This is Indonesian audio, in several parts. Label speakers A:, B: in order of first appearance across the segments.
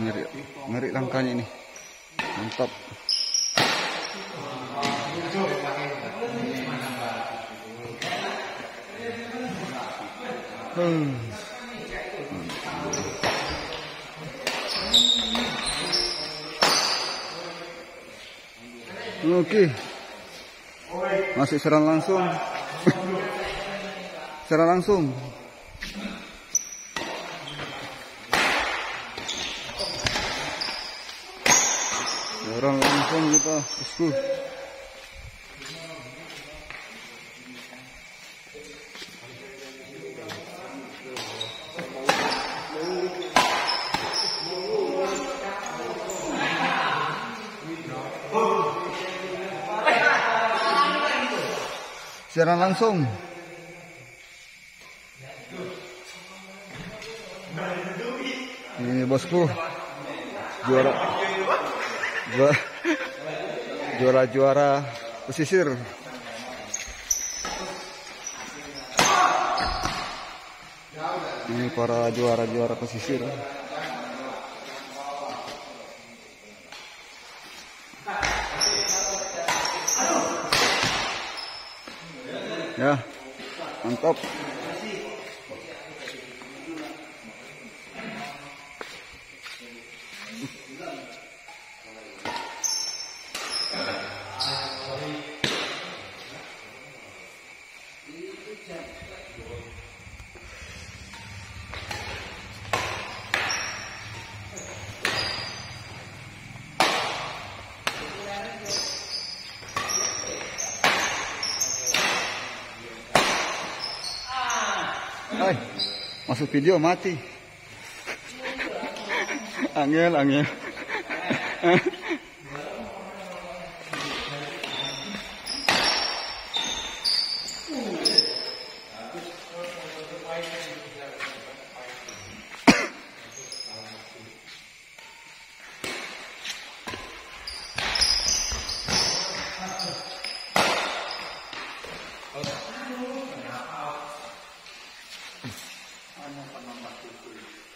A: ngeri ngeri langkahnya ini mantap hmm. Oke. Masih serang langsung. serang langsung. Serang langsung kita, bosku. Siaran langsung. Ini bosku. Juara. Juara. Juara-juara pesisir. Ini para juara-juara pesisir. Ya, mantap. Hai, masuk video mati. angel, angel.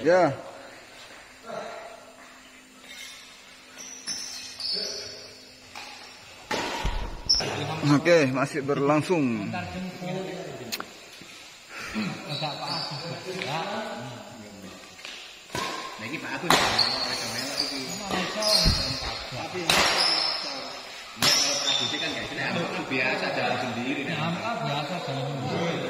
A: Ya. Oke, masih berlangsung.
B: Lagi Pak Ya kan kan biasa jalan sendiri kan.
C: Angka biasa jalan sendiri.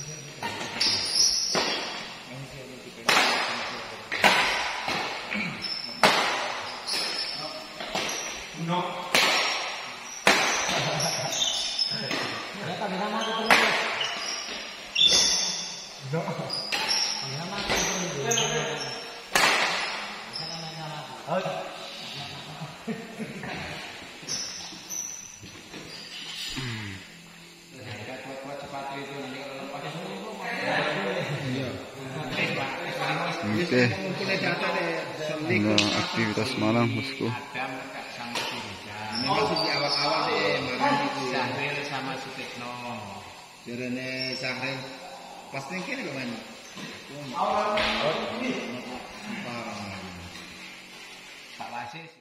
A: Oke.
B: Okay.
A: Nah, aktivitas malam bosku.
C: sama Sutikno.
B: Jarene 好吧
C: 谢谢。